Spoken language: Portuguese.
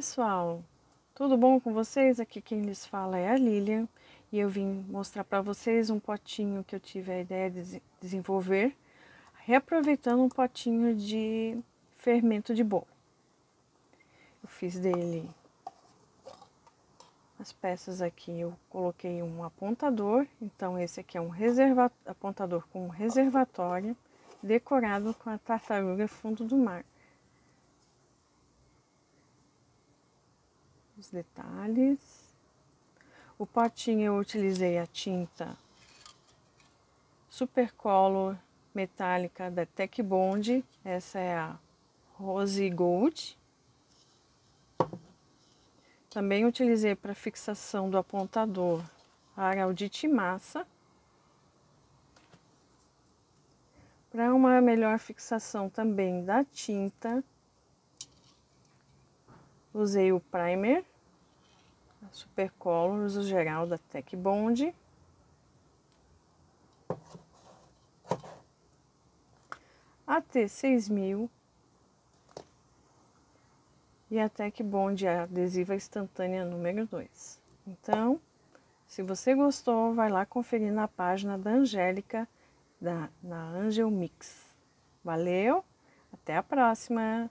pessoal, tudo bom com vocês? Aqui quem lhes fala é a Lilian e eu vim mostrar para vocês um potinho que eu tive a ideia de desenvolver, reaproveitando um potinho de fermento de bolo. Eu fiz dele as peças aqui, eu coloquei um apontador, então esse aqui é um apontador com reservatório decorado com a tartaruga fundo do mar. Os detalhes. O potinho eu utilizei a tinta Supercolor metálica da Tech Bond. Essa é a Rose Gold. Também utilizei para fixação do apontador a Araldite Massa. Para uma melhor fixação também da tinta, usei o primer Super Color, uso geral da Tech Bond. A T6000 e a Tech Bond adesiva instantânea número 2. Então, se você gostou, vai lá conferir na página da Angélica, da, na Angel Mix. Valeu, até a próxima!